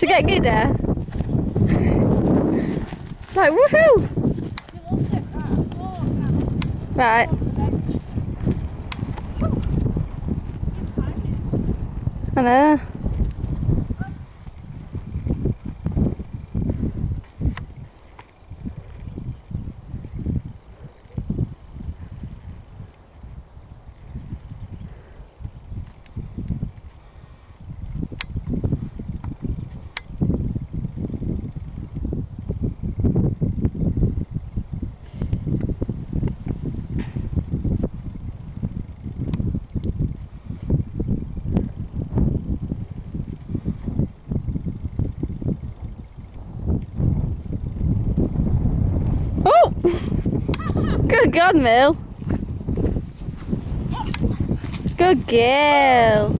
Should get giddy? like, woohoo! Right. I Good God, Mill. Good girl.